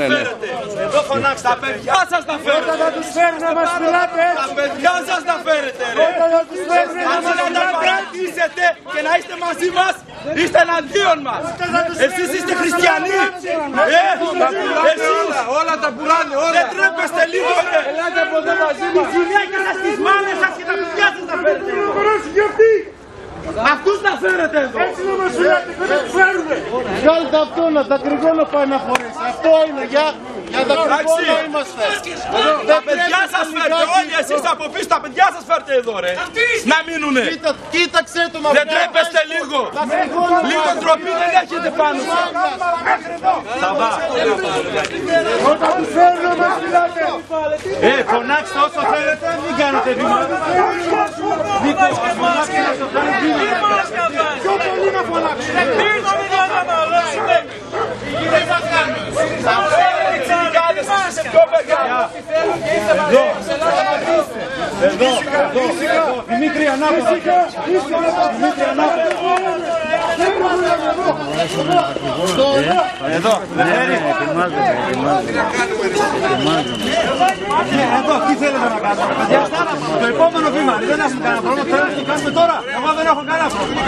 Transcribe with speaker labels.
Speaker 1: ναι, ναι.
Speaker 2: Εδώ φωνάξτε. Τα παιδιά σας να φέρετε.
Speaker 3: Θα τους φέρουν να μας μιλάτε
Speaker 2: Τα
Speaker 3: έτσι.
Speaker 2: παιδιά σας να φέρετε ρε.
Speaker 3: Όταν θα τους φέρουν να
Speaker 2: Αν
Speaker 3: μας
Speaker 2: να τα
Speaker 3: μιλάτε έτσι.
Speaker 2: παρατήσετε και να είστε μαζί μας, είστε εναντίον μας. Εσείς είστε χριστιανοί. Ε, εσείς
Speaker 1: Όλα τα πουλάνε,
Speaker 2: δεν τρέπεστε λίγο ρε.
Speaker 1: Ελάτε από εδώ μαζί μας.
Speaker 2: Τις γυναίκες σας, τις μάνες σας και τα παιδιά σας να φέρετε.
Speaker 3: Να περάσει και αυτοί.
Speaker 2: Αυτούς να φέρετε εδώ.
Speaker 3: Έτσι να μας μιλάτε και να τους φέρουνε. Βγάλτε αυτό να τα κρυγόνα πάει να φορέσει. Αυτό είναι για, για τα κρυγόνα είμαστε.
Speaker 2: Τα παιδιά σας φέρτε όλοι εσείς από πίσω, τα παιδιά σας φέρτε εδώ ρε. Να μείνουνε.
Speaker 3: Κοίτα, κοίταξε το μα
Speaker 2: Δεν τρέπεστε λίγο.
Speaker 3: Τα κρυγόνα
Speaker 2: Λίγο ντροπή δεν έχετε πάνω σας.
Speaker 3: Όταν τους φέρουν να μας μιλάτε.
Speaker 2: Ε, φωνάξτε όσο θέλετε, μην κάνετε βήμα.
Speaker 3: Πιο
Speaker 2: μεγάλοι.
Speaker 3: Εδώ, εδώ, εδώ. Δημήτρη ανάποδα. Δημήτρη ανάποδα. Εδώ, Λευτέρη. Εδώ, τι θέλετε να κάνουμε, παιδιά; Το επόμενο βήμα, δεν έχουμε κανένα πρόβλημα. Θέλετε να το κάνουμε τώρα; Εγώ δεν έχω κανένα πρόβλημα.